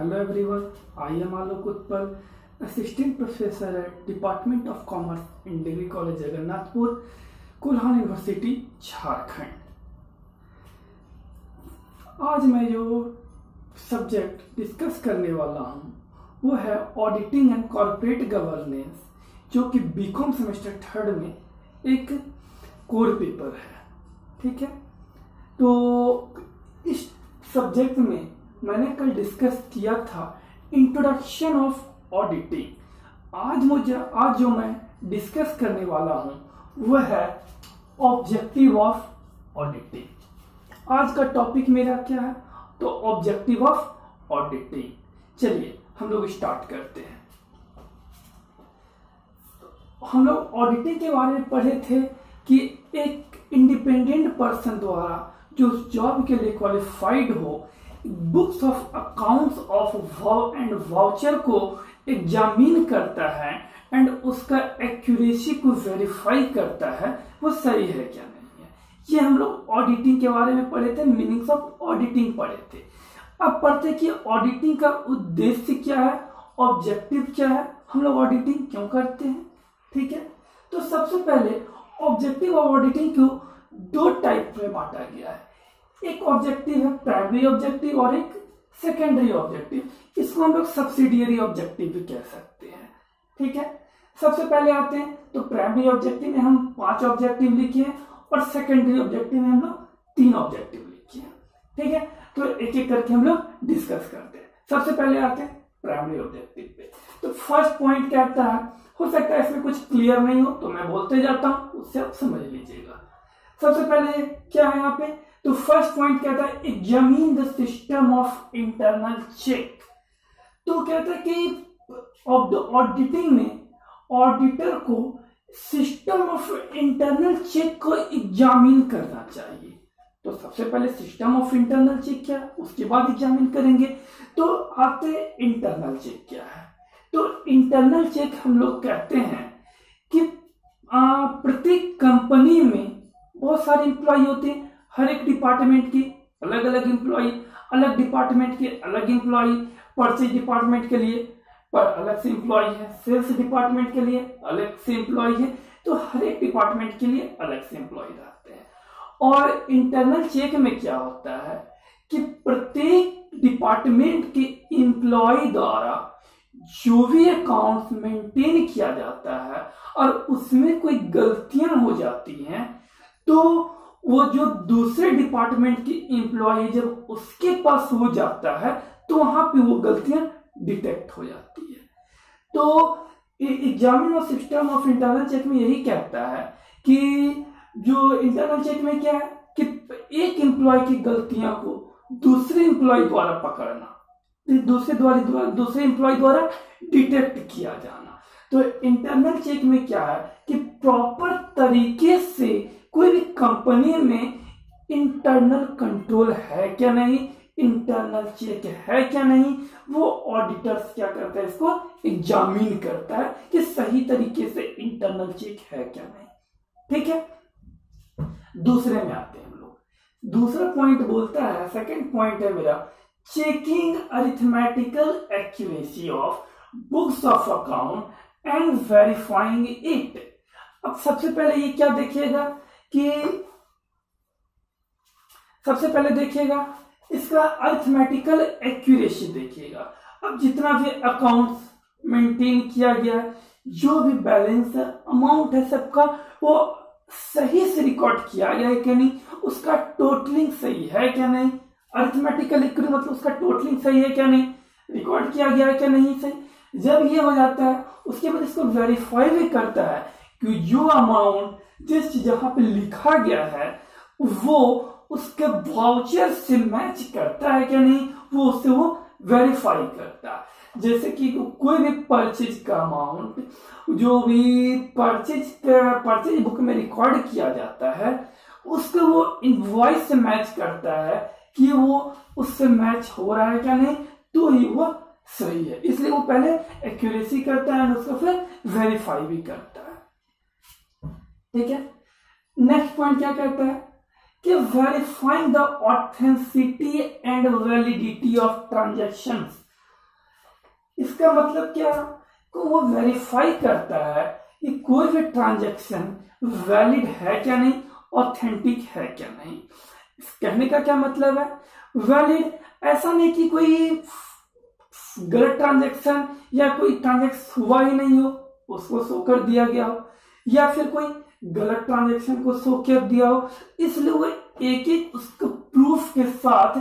Hello everyone, I am Alok Utpal, Assistant Professor at Department of Commerce in Degree College Jagannathpur Kolhan university Jharkhand आज मैं जो subject discuss करने वाला हूँ वो है ऑडिटिंग एंड कॉर्पोरेट गवर्नेंस जो कि बीकॉम सेमेस्टर थर्ड में एक कोर पेपर है ठीक है? तो इस सब्जेक्ट में मैंने कल डिस्कस किया था इंट्रोडक्शन ऑफ़ ऑडिटिंग आज मुझे, आज जो मैं डिस्कस करने वाला हूँ, वह है ऑब्जेक्टिव ऑफ़ ऑडिटिंग आज का टॉपिक मेरा क्या है? तो ऑब्जेक्टिव ऑफ़ ऑडिटिंग चलिए, हम लोग स्टार्ट करते हैं. हम लोग ऑडिटिंग के बारे में पढ़े थे कि एक इंडिपेंडेंट पर्सन द्वारा जो जॉब के लिए क्वालिफाइड हो बुक्स ऑफ़ अकाउंट्स ऑफ़ वाउ एंड वाउचर को एग्जामिन करता है एंड उसका एक्यूरेसी को वेरीफाई करता है, वो सही है क्या नहीं है? ये हम लोग ऑडिटिंग के बारे में पढ़े थे मीनिंग्स ऑफ़ ऑडिटिंग पढ़े थे। अब पढ़ते कि ऑडिटिंग का उद्देश्य क्या है ऑब्जेक्टिव क्या है, हम लोग ऑडिटिंग क्यों करते हैं? ठीक है? तो सबसे पहले ऑब्जेक्टिव ऑफ़ ऑडिटिंग को दो टाइप में बांटा गया है। एक ऑब्जेक्टिव है प्राइमरी ऑब्जेक्टिव और एक सेकेंडरी ऑब्जेक्टिव इसको हम लोग सब्सिडियरी ऑब्जेक्टिव भी कह सकते हैं। ठीक है? सबसे पहले आते हैं तो प्राइमरी ऑब्जेक्टिव में हम पाँच ऑब्जेक्टिव लिखे हैं और सेकेंडरी ऑब्जेक्टिव में हम लोग तीन ऑब्जेक्टिव लिखे हैं। ठीक है? तो एक एक करके हम लोग डिस्कस करते हैं। सबसे पहले आते हैं प्राइमरी ऑब्जेक्टिव पे। तो फ़र्स्ट पॉइंट क्या आता है हो सकता है इसमें कुछ क्लियर नहीं हो तो मैं बोलते जाता हूँ, उससे आप समझ लीजिएगा। सबसे पहले क्या है यहाँ पे? तो फ़र्स्ट पॉइंट कहता है examine the system of internal check तो कहता है कि ऑफ़ द ऑडिटिंग में ऑडिटर को सिस्टम ऑफ़ इंटरनल चेक को एग्जामिन करना चाहिए। तो सबसे पहले सिस्टम ऑफ़ इंटरनल चेक क्या उसके बाद एग्जामिन करेंगे। तो आते इंटरनल चेक क्या है? तो इंटरनल चेक हम लोग कहते हैं कि प्रत्येक कंपनी में बहुत सारे इंप्लॉय होते हैं। हर एक डिपार्टमेंट के अलग अलग इंप्लॉय अलग डिपार्टमेंट के अलग इंप्लॉय परचेज डिपार्टमेंट के लिए पर अलग से इंप्लॉय है सेल्स डिपार्टमेंट के लिए अलग से इंप्लॉय है तो हर एक डिपार्टमेंट के लिए अलग से इंप्लॉय रहते हैं। और इंटरनल चेक में क्या होता है कि प्रत्येक डिपार्टमेंट के इंप्लॉय द्वारा जो भी अकाउंट मेंटेन किया जाता है और उसमें कोई गलतियाँ हो जाती हैं तो वो जो दूसरे डिपार्टमेंट की एम्प्लॉय जब उसके पास हो जाता है तो वहाँ पे वो गलतियाँ डिटेक्ट हो जाती है। तो examine system of internal check में यही कहता है कि जो इंटरनल चेक में क्या है कि एक एम्प्लॉय की गलतियाँ को दूसरे एम्प्लॉय द्वारा पकड़ना दूसरे द्वारा, दूसरे एम्प्लॉय द्वारा डिटेक्ट किया जाना। तो इंटरनल चेक में क्या है कि प्रॉपर तरीके से कोई भी कंपनी में इंटरनल कंट्रोल है क्या नहीं? इंटरनल चेक है क्या नहीं? वो ऑडिटर्स क्या करता है इसको? एग्जामिन करता है कि सही तरीके से इंटरनल चेक है क्या नहीं। ठीक है? दूसरे में आते हैं हम लोग। दूसरा पॉइंट बोलता है सेकंड पॉइंट है मेरा checking arithmetical accuracy of books of account and verifying it अब सबसे पहले ये क्या देखिएगा? कि सबसे पहले देखिएगा, इसका अर्थमेटिकल एक्यूरेसी देखिएगा। अब जितना भी अकाउंट मेंटेन किया गया है, जो भी बैलेंस है अमाउंट है सबका, वो सही से रिकॉर्ड किया गया है क्या नहीं, उसका टोटलिंग सही है क्या नहीं? अर्थमेटिकल इक्विटी मतलब उसका टोटलिंग सही है क्या नहीं? रिकॉर्ड किया गया है क्या नहीं सही? जब ये हो जाता है, उसके बाद इसको वेरीफाई भी करता है कि जो अमाउंट जिस जहाँ पे लिखा गया है, वो उसके वाउचर से मैच करता है क्या नहीं? वो उससे वो वेरीफाई करता है। जैसे कि कोई भी परचेज का अमाउंट जो भी परचेज परचेज बुक में रिकॉर्ड किया जाता है, उसको वो इनवॉइस से मैच करता है कि वो उससे मैच हो रहा है क्या नहीं? तो ही वो सही है। इसलिए वो पहले एक्यूरेसी करता है और उसको फिर वेरीफाई भी करता है। ठीक है? नेक्स्ट पॉइंट क्या कहता है? कि verifying the authenticity and validity of transaction इसका मतलब क्या? कि वो वेरीफाई करता है कि कोई भी ट्रांजेक्शन वैलिड है क्या नहीं ऑथेंटिक है क्या नहीं। कहने का क्या मतलब है? वैलिड ऐसा नहीं कि कोई गलत ट्रांजेक्शन या कोई ट्रांजेक्शन हुआ ही नहीं हो, उसको शो कर दिया गया हो। या फिर कोई गलत ट्रांजेक्शन को शो कर दिया हो। इसलिए वो एक एक उसको प्रूफ के साथ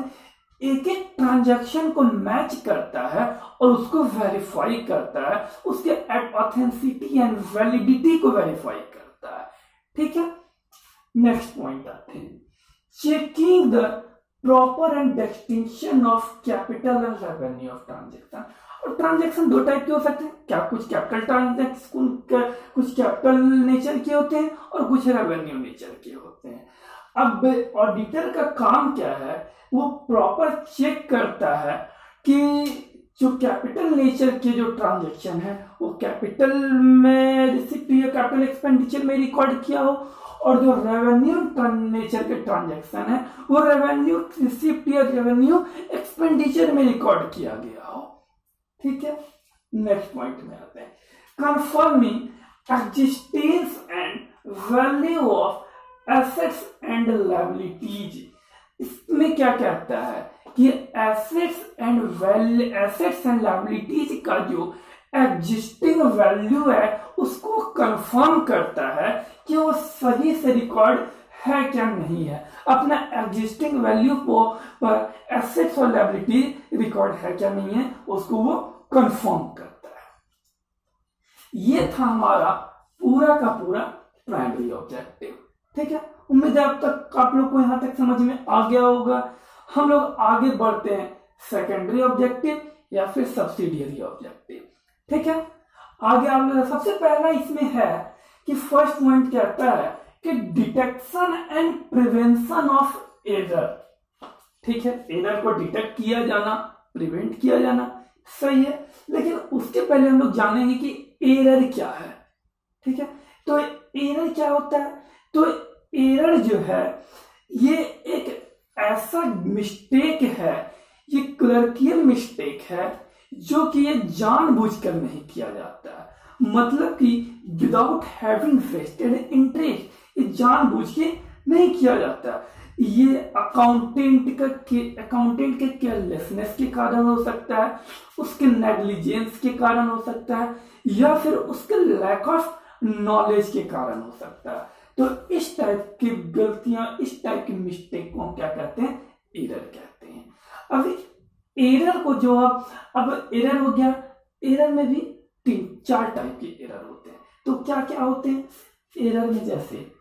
एक एक ट्रांजैक्शन को मैच करता है और उसको वेरीफाई करता है। उसके ऑथेंसिटी एंड वैलिडिटी को वेरीफाई करता है। ठीक है? नेक्स्ट पॉइंट आते हैं। Checking the proper and distinction of capital and revenue of transaction और ट्रांजेक्शन दो टाइप के हो सकते हैं। क्या कुछ कैपिटल ट्रांजेक्शन कुछ कैपिटल नेचर के होते हैं और कुछ रेवेन्यू नेचर के होते हैं। अब ऑडिटर का काम क्या है? वो प्रॉपर चेक करता है कि जो कैपिटल नेचर के जो ट्रांजेक्शन है, वो कैपिटल में रिसिप्ट या कैपिटल एक्सपेंडिचर में रिकॉर्ड किया हो और जो रेवेन्यू नेचर के ट्रांजेक्शन है, वो रेवेन्यू रिसिप्ट या रेवेन्यू एक्सपेंडिचर में रिकॉर्ड किया गया हो। ठीक है? नेक्स्ट पॉइंट में आते हैं। Confirming existence and value of assets and liabilities इसमें क्या कहता है? कि assets and value assets and liabilities का जो एग्जिस्टिंग वैल्यू है, उसको कंफर्म करता है कि वो सही से रिकॉर्ड है क्या नहीं है। अपना एग्जिस्टिंग वैल्यू को पर एसेट्स और लाइबिलिटी रिकॉर्ड है क्या नहीं है, उसको वो कंफर्म करता है। ये था हमारा पूरा का पूरा प्राइमरी ऑब्जेक्टिव ठीक है? उम्मीद है अब तक आप लोग को यहाँ तक समझ में आ गया होगा। हम लोग आगे बढ़ते हैं सेकेंडरी ऑब्जेक्टिव या फिर सब्सिडियरी ऑब्जेक्टिव ठीक है? आगे आप लोग, सबसे पहला इसमें है कि फ़र्स्ट पॉइंट कहता है कि detection and prevention of error ठीक है एरर को डिटेक्ट किया जाना प्रिवेंट किया जाना, सही है। लेकिन उसके पहले हम लोग जानेंगे कि एरर क्या है। ठीक है तो एरर क्या होता है? तो एरर जो है, ये एक ऐसा मिस्टेक है, ये क्लर्कियल मिस्टेक है, जो कि ये जानबूझकर नहीं किया जाता है। मतलब कि विदाउट हैविंग वेस्टेड इंटरेस्ट ये जानबूझ के नहीं किया जाता ये अकाउंटेंट का अकाउंटेंट के केयरलेसनेस के कारण हो सकता है? उसके नेग्लिजेंस के कारण हो सकता है? या फिर उसके लैक ऑफ़ नॉलेज के कारण हो सकता है? तो इस टाइप की गलतियाँ, इस टाइप की मिस्टेक को क्या कहते हैं? एरर कहते हैं। अब एरर को जो अब अब एरर हो गया। एरर में भी तीन, चार टाइप के एरर होते हैं। तो क्या क्या होते हैं? एरर में जैसे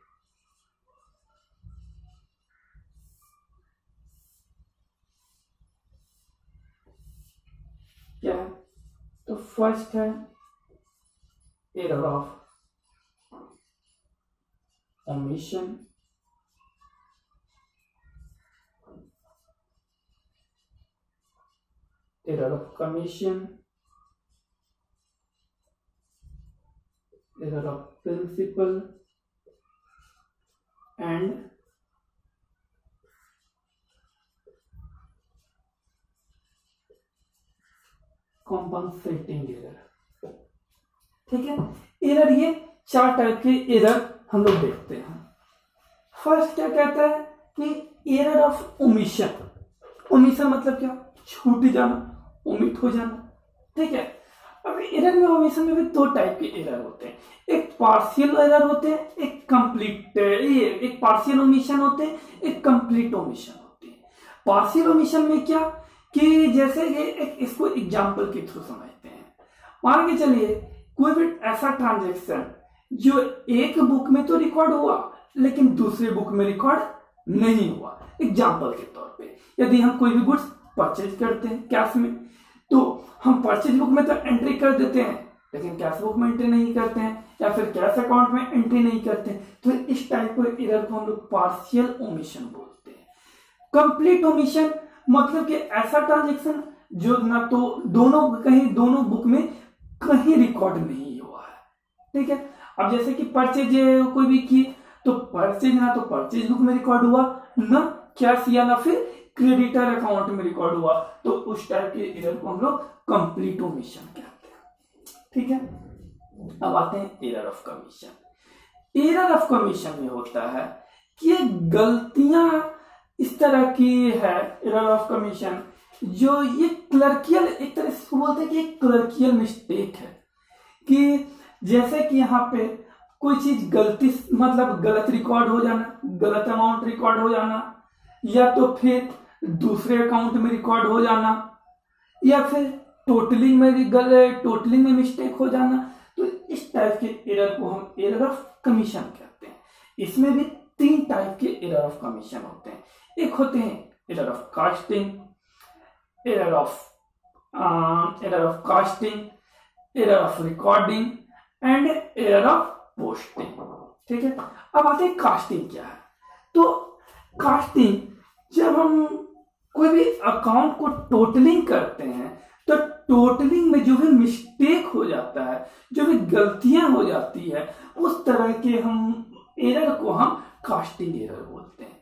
क्या है तो फ़र्स्ट है error of omission error of commission error of principle and compensating error ठीक है? एरर ये चार टाइप के एरर हम लोग देखते हैं। फ़र्स्ट क्या कहता है कि एरर ऑफ़ ओमिशन ओमिशन मतलब क्या? छूट जाना ओमिट हो जाना। ठीक है? अब एरर में ओमिशन में भी दो टाइप के एरर होते हैं। एक पार्शियल एरर होते हैं, एक कंप्लीट ये एक पार्शियल ओमिशन होते हैं, एक कंप्लीट ओमिशन होते हैं। पार्शियल ओमिशन में क्या? कि जैसे ये एक, इसको एग्जांपल के थ्रू समझते हैं। मान के चलिए, कोई भी ऐसा ट्रांजेक्शन जो एक बुक में तो रिकॉर्ड हुआ, लेकिन दूसरे बुक में रिकॉर्ड नहीं हुआ। एग्ज़ाम्पल के तौर पे, यदि हम कोई भी गुड्स परचेज करते हैं कैश में तो हम परचेज बुक में तो एंट्री कर देते हैं, लेकिन कैश बुक में एंट्री नहीं करते हैं, या फिर कैश अकाउंट में एंट्री नहीं करते हैं। तो इस टाइप को इधर को हम लोग पार्शियल ओमिशन बोलते हैं। कंप्लीट ओमिशन मतलब कि ऐसा ट्रांजेक्शन जो ना तो दोनों कहीं, दोनों बुक में कहीं रिकॉर्ड नहीं हुआ है। ठीक है? अब जैसे कि परचेज कोई भी किए तो परचेज ना तो परचेज बुक में रिकॉर्ड हुआ, ना कैश या ना फिर क्रेडिटर अकाउंट में रिकॉर्ड हुआ। तो उस टाइप के एरर को हम लोग कंप्लीट ओमिशन कहते हैं। ठीक है? अब आते हैं error of commission error of commission में होता है कि गलतियाँ इस तरह की है एरर ऑफ़ कमीशन जो ये क्लर्कियल एक तरह से बोलते हैं कि एक क्लर्कियल मिस्टेक है। कि जैसे कि यहाँ पे कोई चीज़ गलती मतलब गलत रिकॉर्ड हो जाना, गलत अमाउंट रिकॉर्ड हो जाना, या तो फिर दूसरे अकाउंट में रिकॉर्ड हो जाना, या फिर टोटलिंग में टोटलिंग में मिस्टेक हो जाना तो इस टाइप के एरर को हम एरर ऑफ़ कमीशन कहते हैं। इसमें भी तीन टाइप के एरर ऑफ़ कमीशन होते हैं। एक होते हैं। Error of casting error of error of casting error of recording and error of posting ठीक है? अब आते हैं कास्टिंग क्या है? तो कास्टिंग जब हम कोई भी अकाउंट को टोटलिंग करते हैं तो टोटलिंग में जो भी मिस्टेक हो जाता है, जो भी गलतियाँ हो जाती है, उस तरह के हम एरर को हम कास्टिंग एरर बोलते हैं।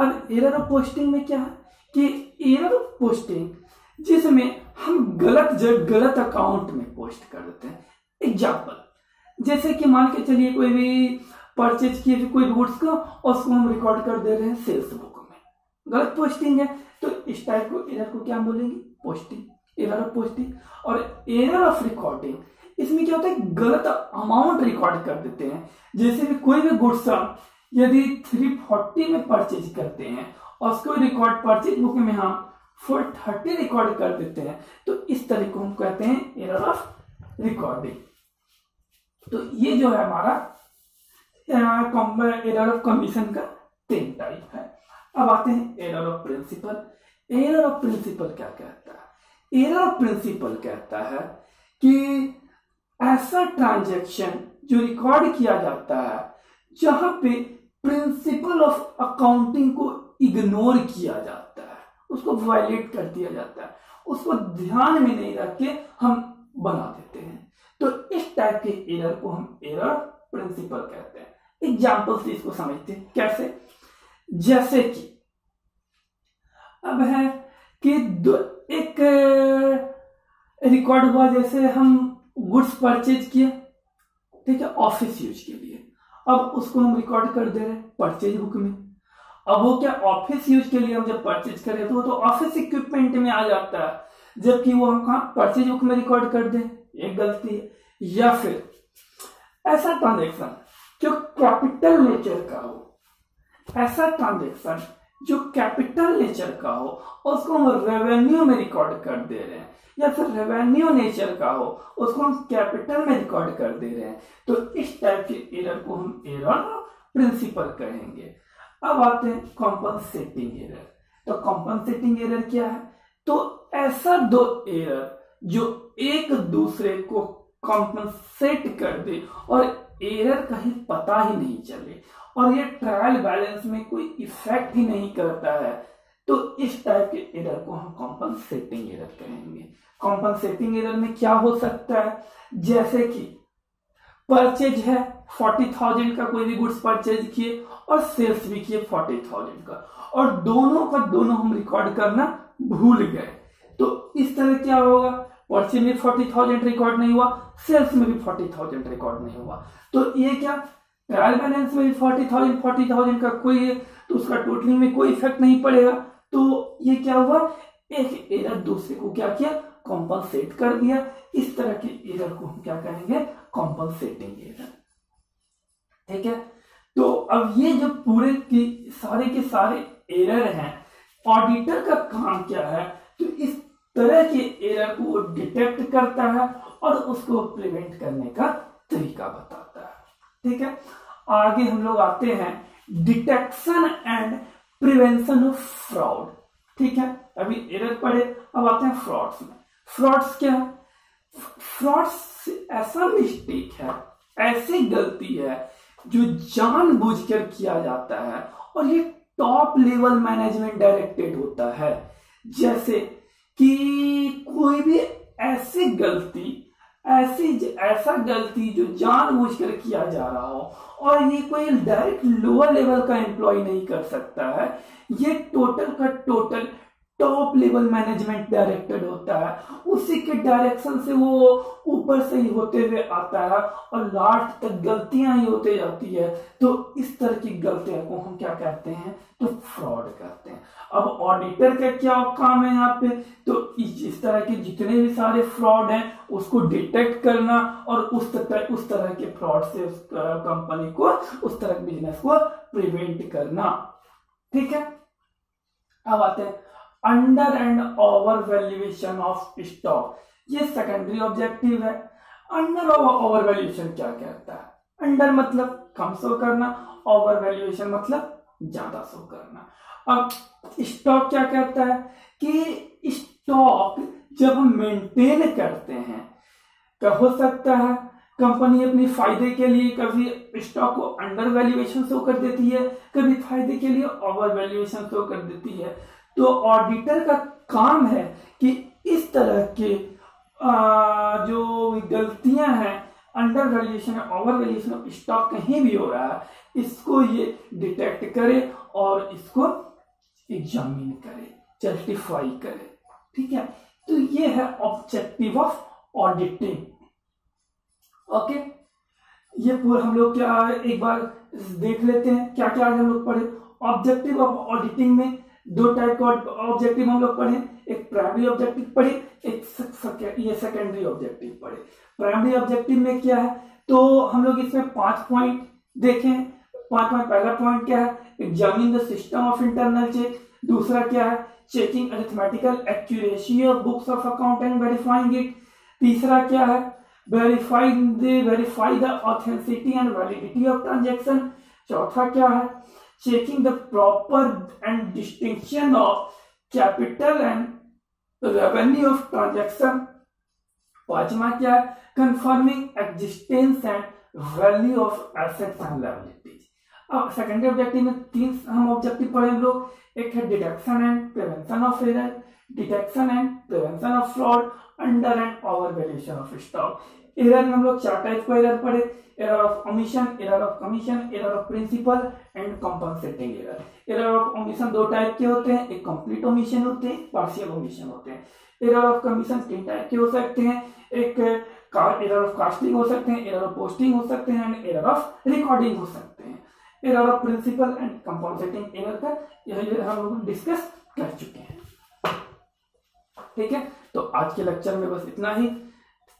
अब एरर ऑफ़ पोस्टिंग में क्या है? कि एरर ऑफ़ पोस्टिंग जिसमें हम गलत जगह, गलत अकाउंट में पोस्ट कर देते हैं। एग्ज़ाम्पल जैसे कि मान के चलिए कोई भी परचेज किए कोई गुड्स को और उसको हम रिकॉर्ड कर दे रहे हैं सेल्स बुक में। गलत पोस्टिंग है तो इस टाइप को एरर को क्या बोलेंगे? पोस्टिंग एरर ऑफ़ पोस्टिंग और एरर ऑफ़ रिकॉर्डिंग इसमें क्या होता है? गलत अमाउंट रिकॉर्ड कर देते हैं। जैसे भी कोई भी गुड्स यदि 340 में परचेज करते हैं, और उसको रिकॉर्ड परचेज बुक में हम 430 रिकॉर्ड कर देते हैं तो इस तरह को हम कहते हैं एरर ऑफ़ रिकॉर्डिंग तो ये जो है हमारा एरर ऑफ़ कमीशन का तीन टाइप है। अब आते हैं error of principle error of principle क्या कहता है? एरर ऑफ़ प्रिंसिपल कहता है कि ऐसा ट्रांजैक्शन जो रिकॉर्ड किया जाता है, जहाँ पे प्रिंसिपल ऑफ़ अकाउंटिंग को इग्नोर किया जाता है। उसको वायलेट कर दिया जाता है। उसको ध्यान में नहीं रख के हम बना देते हैं। तो इस टाइप के एरर को हम एरर प्रिंसिपल कहते हैं। एग्ज़ाम्पल से इसको समझते हैं। कैसे? जैसे कि, अब है कि दो, एक रिकॉर्ड हुआ जैसे हम गुड्स परचेज किए ठीक है ऑफ़िस यूज़ के लिए। अब उसको हम रिकॉर्ड कर दे रहे हैं परचेज बुक में। अब वो क्या ऑफ़िस यूज़ के लिए हम जब परचेज करें तो वो तो ऑफ़िस इक्विपमेंट में आ जाता है, जबकि वो हम कहा परचेज बुक में रिकॉर्ड कर दे एक गलती है। या फिर, ऐसा ट्रांजेक्शन जो कैपिटल नेचर का हो, ऐसा ट्रांजेक्शन जो कैपिटल नेचर का हो, उसको हम रेवेन्यू में रिकॉर्ड कर दे रहे हैं। या फिर रेवेन्यू नेचर का हो, उसको हम कैपिटल में रिकॉर्ड कर दे रहे हैं। तो इस टाइप के एरर को हम एरर प्रिंसिपल कहेंगे। अब आते हैं कॉम्पनसेटिंग एरर तो कॉम्पनसेटिंग एरर क्या है? तो ऐसा दो एरर जो एक दूसरे को कॉम्पनसेट कर दे और एरर कहीं पता ही नहीं चले और ये ट्रायल बैलेंस में कोई इफ़ेक्ट ही नहीं करता है। तो इस टाइप के एरर को हम कॉम्पनसेटिंग एरर कहेंगे। कॉम्पनसेटिंग एरर में क्या हो सकता है? जैसे कि परचेज है फोर्टी थाउज़ेंड का कोई भी गुड्स परचेज किए और सेल्स भी किए फोर्टी थाउज़ेंड का। और दोनों का दोनों हम रिकॉर्ड करना भूल गए। तो इस तरह क्या होगा? परचेज में फोर्टी थाउज़ेंड रिकॉर्ड नहीं हुआ सेल्स में भी फोर्टी थाउज़ेंड रिकॉर्ड नहीं हुआ। तो ये क्या? ट्रायल बैलेंस में भी फोर्टी थाउज़ेंड फोर्टी थाउज़ेंड का कोई है तो उसका टोटलिंग में कोई इफ़ेक्ट नहीं पड़ेगा। तो ये क्या हुआ? एक एरर दूसरे को क्या किया? कॉम्पनसेट कर दिया। इस तरह के एरर को हम क्या कहेंगे कॉम्पनसेटिंग एरर ठीक है? तो अब ये जो पूरे की, सारे के सारे एरर हैं ऑडिटर का काम क्या है? तो इस तरह के एरर को डिटेक्ट करता है और उसको प्रिवेंट करने का तरीका बताता है। ठीक है? आगे हम लोग आते हैं। Detection and prevention of fraud ठीक है? अभी एरर पड़े अब आते हैं फ्रॉड्स में। फ्रॉड्स क्या है? फ्रॉड्स ऐसा मिस्टेक है, ऐसी गलती है जो जानबूझकर किया जाता है और ये टॉप लेवल मैनेजमेंट डायरेक्टेड होता है। जैसे कि कोई भी ऐसी गलती, ऐसी ऐसा गलती जो जानबूझकर किया जा रहा हो और ये कोई डायरेक्ट लोअर लेवल का एम्प्लॉय नहीं कर सकता है, ये टोटल का total top level management directed होता है, उसी के डायरेक्शन से वो ऊपर से ही होते हुए आता है और लास्ट तक गलतियाँ ही होते जाती है। तो इस तरह की गलतियों को हम क्या कहते हैं? तो फ्रॉड कहते हैं। अब ऑडिटर का क्या काम है यहाँ पे? तो इस तरह के जितने भी सारे फ्रॉड हैं, उसको डिटेक्ट करना और उस तरह उस तरह के फ्रॉड से उस कंपनी को, उस तरह के बिज़नेस को प्रिवेंट करना। ठीक है? अब आते हैं। Under and over valuation of stock ये सेकेंडरी ऑब्जेक्टिव है। अंडर ओवर वैल्यूएशन क्या कहता है? अंडर मतलब कम सो करना ओवर वैल्यूएशन मतलब ज़्यादा सो करना। अब स्टॉक क्या कहता है कि स्टॉक जब हम मेंटेन करते हैं तो हो सकता है कंपनी अपने फ़ायदे के लिए कभी स्टॉक को अंडर वैल्यूएशन शो कर देती है, कभी फ़ायदे के लिए ओवर वैल्यूएशन शो कर देती है। तो ऑडिटर का काम है कि इस तरह के जो गलतियाँ हैं under valuation over valuation of stock कहीं भी हो रहा है, इसको ये डिटेक्ट करे और इसको एग्जामिन करे जस्टिफाई करे। ठीक है? तो ये है ऑब्जेक्टिव ऑफ़ ऑडिटिंग ओके ये पूरा हम लोग क्या एक बार देख लेते हैं क्या क्या हम लोग पढ़े। ऑब्जेक्टिव ऑफ़ ऑडिटिंग में दो टाइप का ऑब्जेक्टिव हम लोग पढ़े। एक प्राइमरी ऑब्जेक्टिव पढ़े, एक ये सेकेंडरी ऑब्जेक्टिव पढ़े। प्राइमरी ऑब्जेक्टिव में क्या है? तो हम लोग इसमें पाँच पॉइंट देखें। पाँच पॉइंट, पहला पॉइंट क्या है? Examining the system of internal check दूसरा क्या है? Checking arithmetical accuracy of books of account and verifying it तीसरा क्या है? Verifying the verify the authenticity and validity of transaction चौथा क्या है? Checking the proper and distinction of capital and revenue of transaction. पांचवा क्या है? Confirming existence and value of assets and liabilities अब सेकेंडरी ऑब्जेक्टिव में तीन, हम ऑब्जेक्टिव पढ़े हम लोग, एक है detection and prevention of error detection and prevention of fraud under and over valuation of stock error में हम लोग चार टाइप का एरर पढ़े error of omission error of commission error of principle and compensating error error of omission दो type के होते हैं, एक कंप्लीट omission होते हैं पार्शियल omission होते हैं. एरर ऑफ़ कमीशन तीन टाइप के हो सकते हैं, एक एरर ऑफ़ कास्टिंग हो सकते हैं एरर ऑफ़ पोस्टिंग हो सकते हैं एंड एरर ऑफ़ रिकॉर्डिंग हो सकते हैं. Error of principle and compensating error का यह हम लोग डिस्कस कर चुके हैं। ठीक है? तो आज के लेक्चर में बस इतना ही।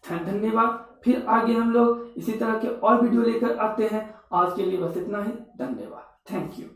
धन्यवाद। फिर आगे हम लोग इसी तरह के और वीडियो लेकर आते हैं। आज के लिए बस इतना ही। धन्यवाद। Thank you